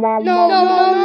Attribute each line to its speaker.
Speaker 1: no, no, no.